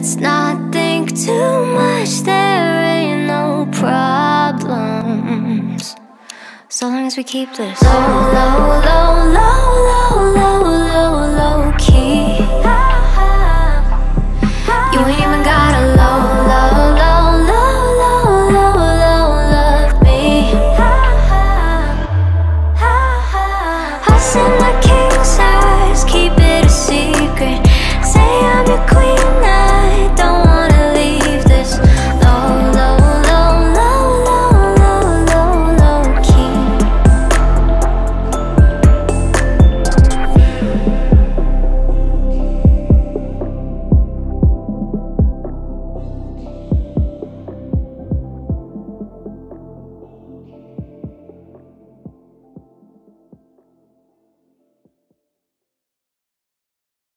Let's not think too much, there ain't no problems. So long as we keep this low, low, low.